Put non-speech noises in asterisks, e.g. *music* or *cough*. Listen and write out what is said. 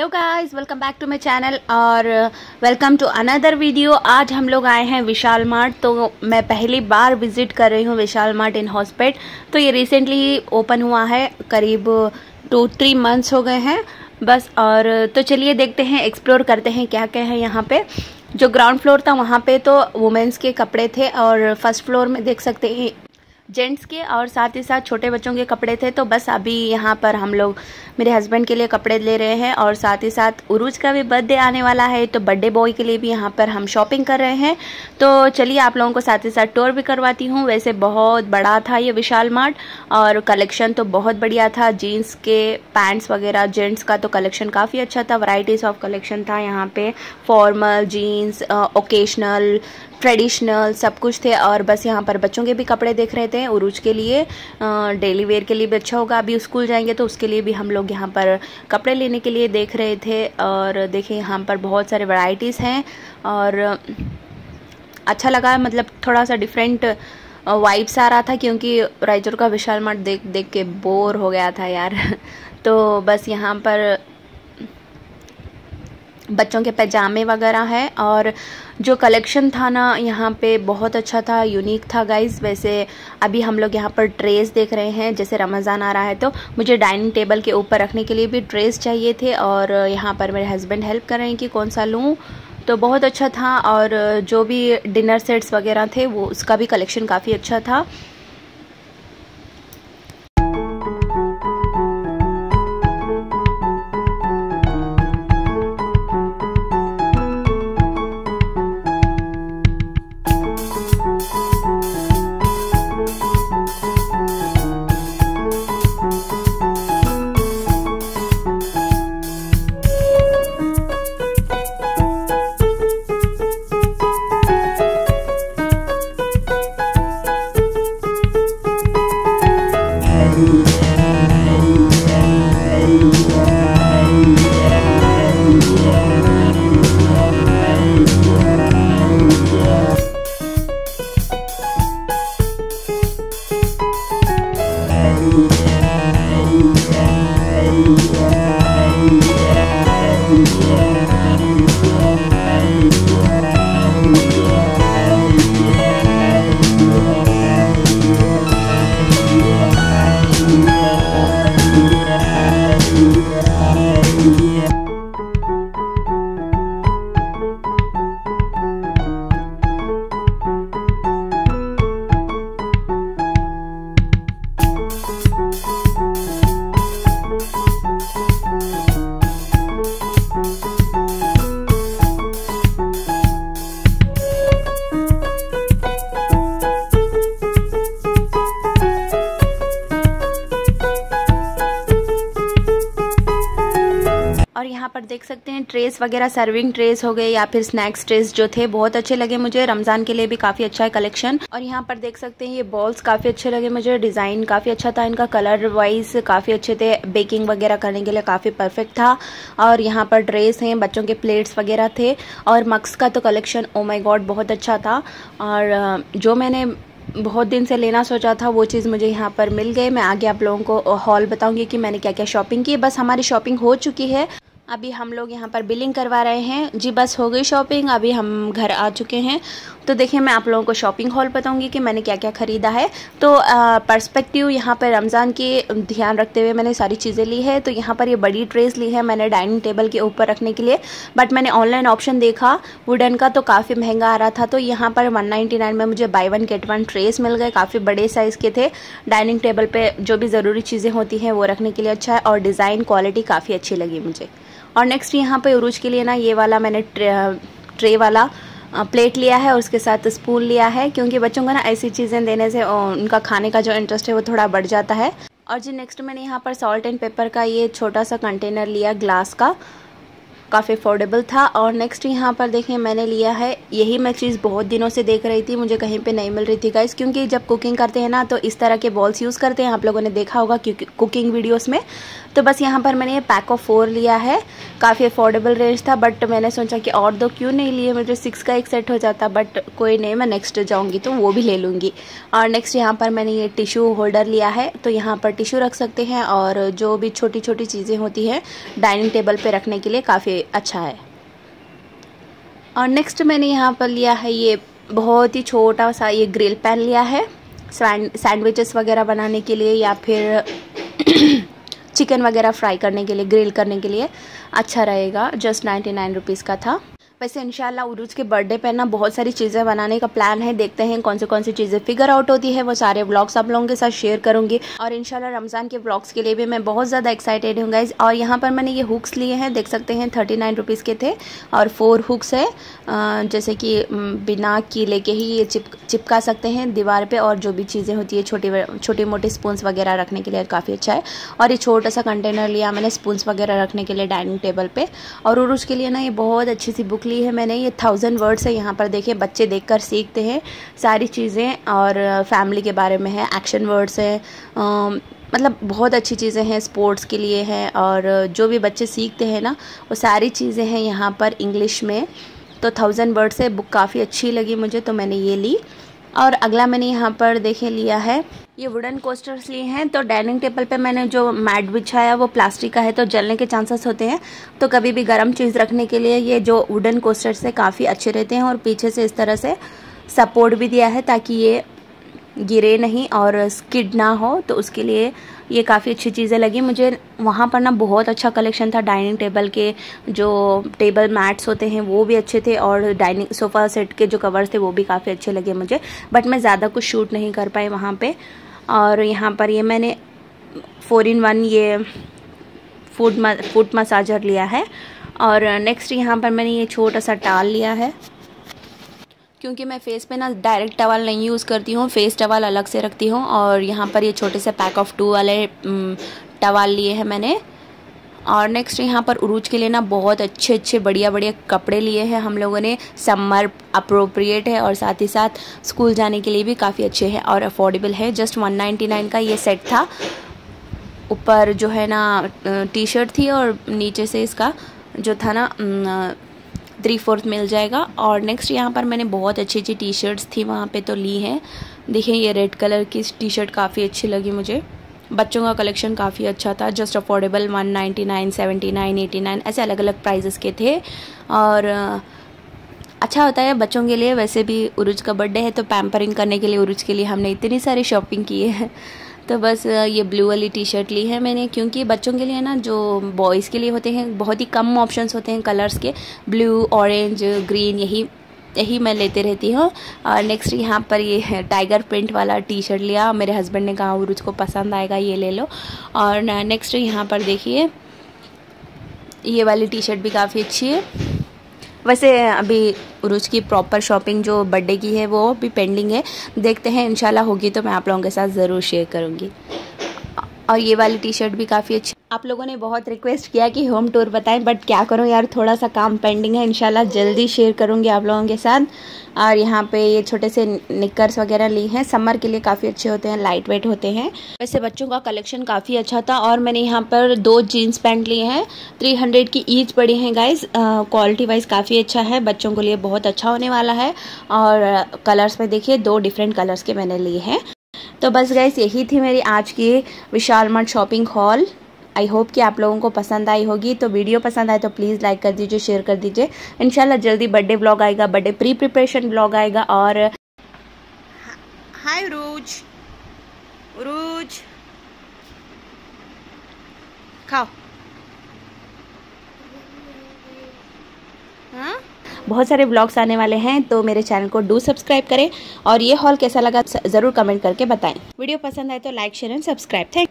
Hello guys welcome back to my channel और welcome to another video आज हम लोग आए हैं विशाल मार्ट। तो मैं पहली बार विज़िट कर रही हूँ विशाल मार्ट इन हॉस्पिट तो ये रिसेंटली ओपन हुआ है। करीब टू थ्री मंथ्स हो गए हैं। बस और तो चलिए देखते हैं एक्सप्लोर करते हैं क्या क्या है यहाँ पे। जो ग्राउंड फ्लोर था वहाँ पे तो वुमेंस के कपड़े थे और फ़र्स्ट फ्लोर में देख सकते हैं। जेंट्स के और साथ ही साथ छोटे बच्चों के कपड़े थे तो बस अभी यहाँ पर हम लोग, मेरे हस्बैंड के लिए कपड़े ले रहे हैं और साथ ही साथ उरूज का भी बर्थडे आने वाला है तो बर्थडे बॉय के लिए भी यहाँ पर हम शॉपिंग कर रहे हैं। तो चलिए आप लोगों को साथ ही साथ टूर भी करवाती हूँ। वैसे बहुत बड़ा था ये विशाल मार्ट और कलेक्शन तो बहुत बढ़िया था। जीन्स के पैंट्स वगैरह जेंट्स का तो कलेक्शन काफ़ी अच्छा था। वराइटीज़ ऑफ़ कलेक्शन था यहाँ पे। फॉर्मल जीन्स ओकेशनल ट्रेडिशनल सब कुछ थे और बस यहाँ पर बच्चों के भी कपड़े देख रहे थे उरूज के लिए डेली वेयर के लिए भी अच्छा होगा। अभी स्कूल जाएँगे तो उसके लिए भी हम लोग यहाँ पर कपड़े लेने के लिए देख रहे थे और देखिए यहाँ पर बहुत सारे वैरायटीज़ हैं और अच्छा लगा मतलब थोड़ा सा डिफरेंट वाइब्स आ रहा था क्योंकि रायचूर का विशाल मठ देख देख के बोर हो गया था यार। *laughs* तो बस यहाँ पर बच्चों के पैजामे वगैरह है और जो कलेक्शन था ना, यहाँ पे बहुत अच्छा था यूनिक था गाइज़ वैसे अभी हम लोग यहाँ पर ट्रेस देख रहे हैं, जैसे रमज़ान आ रहा है तो मुझे डाइनिंग टेबल के ऊपर रखने के लिए भी ट्रेस चाहिए थे और यहाँ पर मेरे हस्बैंड हेल्प कर रहे हैं कि कौन सा लूँ। तो बहुत अच्छा था और जो भी डिनर सेट्स वगैरह थे, वो उसका भी कलेक्शन काफ़ी अच्छा था। देख सकते हैं ट्रेस वगैरह सर्विंग ट्रेस हो गए या फिर स्नैक्स ट्रेस जो थे, बहुत अच्छे लगे मुझे। रमज़ान के लिए भी काफ़ी अच्छा है कलेक्शन और यहाँ पर देख सकते हैं, ये बॉल्स काफ़ी अच्छे लगे मुझे। डिज़ाइन काफ़ी अच्छा था इनका कलर वाइज काफ़ी अच्छे थे। बेकिंग वगैरह करने के लिए काफ़ी परफेक्ट था। और यहाँ पर ट्रेस हैं, बच्चों के प्लेट्स वगैरह थे। और मक्स का तो कलेक्शन ओ माई गॉड बहुत अच्छा था। और जो मैंने बहुत दिन से लेना सोचा था, वो चीज़ मुझे यहाँ पर मिल गए मैं आगे आप लोगों को हॉल बताऊँगी कि मैंने क्या क्या शॉपिंग की बस हमारी शॉपिंग हो चुकी है। अभी हम लोग यहाँ पर बिलिंग करवा रहे हैं। जी, बस हो गई शॉपिंग अभी हम घर आ चुके हैं। तो देखिए, मैं आप लोगों को शॉपिंग हॉल बताऊँगी कि मैंने क्या क्या ख़रीदा है। तो पर्सपेक्टिव यहाँ पर रमज़ान की ध्यान रखते हुए मैंने सारी चीज़ें ली है। तो यहाँ पर ये बड़ी ट्रेस ली है मैंने डाइनिंग टेबल के ऊपर रखने के लिए। बट मैंने ऑनलाइन ऑप्शन देखा। वुडन का तो काफ़ी महँगा आ रहा था। तो यहाँ पर वन में मुझे buy one get one trays मिल गए। काफ़ी बड़े साइज़ के थे। डाइनिंग टेबल पर जो भी ज़रूरी चीज़ें होती हैं वो रखने के लिए अच्छा है। और डिज़ाइन क्वालिटी काफ़ी अच्छी लगी मुझे। और नेक्स्ट यहाँ पे उरूज के लिए ना ये वाला मैंने ट्रे, ट्रे वाला प्लेट लिया है और उसके साथ स्पून लिया है क्योंकि बच्चों को ना ऐसी चीज़ें देने से उनका खाने का जो इंटरेस्ट है वो थोड़ा बढ़ जाता है। और जी नेक्स्ट मैंने यहाँ पर सॉल्ट एंड पेपर का ये छोटा सा कंटेनर लिया ग्लास का काफ़ी अफोर्डेबल था। और नेक्स्ट यहाँ पर देखें मैंने लिया है। यही मैं चीज़ बहुत दिनों से देख रही थी। मुझे कहीं पे नहीं मिल रही थी गाइस क्योंकि जब कुकिंग करते हैं ना तो इस तरह के बॉल्स यूज़ करते हैं। आप लोगों ने देखा होगा क्योंकि कुकिंग वीडियोस में। तो बस यहाँ पर मैंने ये पैक ऑफ़ फोर लिया है। काफ़ी अफोर्डेबल रेंज था बट मैंने सोचा कि और दो क्यों नहीं लिए? मुझे सिक्स का एक सेट हो जाता बट कोई नहीं, मैं नेक्स्ट जाऊँगी तो वो भी ले लूँगी। और नेक्स्ट यहाँ पर मैंने ये टिशू होल्डर लिया है। तो यहाँ पर टिशू रख सकते हैं। और जो भी छोटी छोटी चीज़ें होती हैं डाइनिंग टेबल पर रखने के लिए काफ़ी अच्छा है। और नेक्स्ट मैंने यहाँ पर लिया है ये बहुत ही छोटा सा ये ग्रिल पैन लिया है सैंडविचेस वगैरह बनाने के लिए या फिर *clears throat* चिकन वगैरह फ्राई करने के लिए ग्रिल करने के लिए अच्छा रहेगा जस्ट नाइन्टी नाइन रुपीज़ का था। वैसे इंशाल्लाह उरूज के बर्थडे पे ना बहुत सारी चीज़ें बनाने का प्लान है। देखते हैं कौन से कौन सी चीज़ें फिगर आउट होती है। वो सारे ब्लॉग्स आप लोगों के साथ शेयर करूँगी। और इंशाल्लाह रमज़ान के ब्लॉग्स के लिए भी मैं बहुत ज़्यादा एक्साइटेड हूँ गाइज़ और यहाँ पर मैंने ये हुक्स लिए हैं। देख सकते हैं थर्टी नाइन रुपीज़ के थे और फोर हुक्स है। जैसे कि बिना की लेके ही ये चिप, चिपका सकते हैं दीवार पर और जो भी चीज़ें होती है, छोटी छोटी मोटी स्पूंस वगैरह रखने के लिए काफ़ी अच्छा है। और ये छोटा सा कंटेनर लिया मैंने स्पूंस वगैरह रखने के लिए डाइनिंग टेबल पर और उरूज के लिए ना ये बहुत अच्छी सी बुक ली है मैंने, ये थाउज़ेंड वर्ड्स है, यहाँ पर देखिए, बच्चे देखकर सीखते हैं, सारी चीज़ें, और फैमिली के बारे में है एक्शन वर्ड्स हैं मतलब बहुत अच्छी चीज़ें हैं स्पोर्ट्स के लिए हैं, और जो भी बच्चे सीखते हैं ना, वो सारी चीज़ें हैं यहाँ पर इंग्लिश में तो थाउज़ेंड वर्ड्स है बुक काफ़ी अच्छी लगी मुझे तो मैंने ये ली। और अगला मैंने यहाँ पर देखे लिया है। ये वुडन कोस्टर्स लिए हैं तो डाइनिंग टेबल पे मैंने जो मैट बिछाया वो प्लास्टिक का है तो जलने के चांसेस होते हैं। तो कभी भी गर्म चीज़ रखने के लिए ये जो वुडन कोस्टर्स है, काफ़ी अच्छे रहते हैं और पीछे से इस तरह से सपोर्ट भी दिया है ताकि ये गिरे नहीं और स्किड ना हो तो उसके लिए ये काफ़ी अच्छी चीज़ें लगी। मुझे वहाँ पर ना बहुत अच्छा कलेक्शन था डाइनिंग टेबल के जो टेबल मैट्स होते हैं, वो भी अच्छे थे और डाइनिंग सोफ़ा सेट के जो कवर्स थे, वो भी काफ़ी अच्छे लगे मुझे। बट मैं ज़्यादा कुछ शूट नहीं कर पाई वहाँ पर और यहाँ पर ये मैंने फोर इन वन ये फ़ूड फ़ूड मसाजर लिया है और नेक्स्ट यहाँ पर मैंने ये छोटा सा टाल लिया है। क्योंकि मैं फेस पे ना डायरेक्ट टवल नहीं यूज़ करती हूँ फेस टवल अलग से रखती हूँ और यहाँ पर ये छोटे से पैक ऑफ़ टू वाले टवल लिए हैं मैंने। और नेक्स्ट यहाँ पर उरूज के लिए ना बहुत अच्छे अच्छे, बढ़िया बढ़िया कपड़े लिए हैं हम लोगों ने। समर अप्रोप्रिएट है और साथ ही साथ स्कूल जाने के लिए भी काफ़ी अच्छे हैं और अफोर्डेबल है। जस्ट वन नाइन्टी नाइन का ये सेट था। ऊपर जो है ना टी शर्ट थी और नीचे से इसका जो था ना थ्री फोर्थ मिल जाएगा। और नेक्स्ट यहाँ पर मैंने बहुत अच्छी अच्छी टी शर्ट्स थी वहाँ पे तो ली हैं। देखिए ये रेड कलर की टी शर्ट काफ़ी अच्छी लगी मुझे। बच्चों का कलेक्शन काफ़ी अच्छा था। Just affordable one ninety nine seventy nine eighty nine ऐसे अलग अलग प्राइजेस के थे। और अच्छा होता है बच्चों के लिए। वैसे भी उरुज का बर्थडे है तो पैम्परिंग करने के लिए उरुज के लिए हमने इतनी सारी शॉपिंग की है। तो बस ये ब्लू वाली टी शर्ट ली है मैंने, क्योंकि बच्चों के लिए ना, जो बॉयज़ के लिए होते हैं, बहुत ही कम ऑप्शंस होते हैं कलर्स के। ब्लू ऑरेंज ग्रीन यही यही मैं लेते रहती हूँ। और नेक्स्ट यहाँ पर ये टाइगर प्रिंट वाला टी शर्ट लिया। मेरे हस्बैंड ने कहा, उरुज को पसंद आएगा, ये ले लो। और नेक्स्ट यहाँ पर देखिए, ये वाली टी शर्ट भी काफ़ी अच्छी है। वैसे अभी उरुज की प्रॉपर शॉपिंग जो बर्थडे की है, वो भी पेंडिंग है। देखते हैं, इंशाल्लाह होगी तो मैं आप लोगों के साथ ज़रूर शेयर करूँगी। और ये वाली टी शर्ट भी काफ़ी अच्छी आप लोगों ने बहुत रिक्वेस्ट किया कि होम टूर बताएँ बट क्या करूँ यार, थोड़ा सा काम पेंडिंग है इनशाला जल्दी शेयर करूँगी आप लोगों के साथ। और यहाँ पे ये छोटे से निकर्स वगैरह ली हैं। समर के लिए काफ़ी अच्छे होते हैं लाइट वेट होते हैं। वैसे बच्चों का कलेक्शन काफ़ी अच्छा था और मैंने यहाँ पर दो जीन्स पैंट लिए हैं। थ्री हंड्रेड की ईच पड़ी हैं गाइज़ क्वालिटी वाइज काफ़ी अच्छा है। बच्चों के लिए बहुत अच्छा होने वाला है। और कलर्स में देखिए, दो डिफरेंट कलर्स के मैंने लिए हैं। तो बस गैस यही थी मेरी आज की विशाल मठ शॉपिंग हॉल आई होप कि आप लोगों को पसंद आई होगी। तो वीडियो पसंद आए तो प्लीज़ लाइक कर दीजिए शेयर कर दीजिए. इनशाला जल्दी बर्थडे ब्लॉग आएगा बर्थडे प्री प्रिपरेशन ब्लॉग आएगा और हाय रूज रूज खाओ हाँ बहुत सारे ब्लॉग्स आने वाले हैं तो मेरे चैनल को डू सब्सक्राइब करें और ये हॉल कैसा लगा ज़रूर कमेंट करके बताएँ। वीडियो पसंद आए तो like share and subscribe thank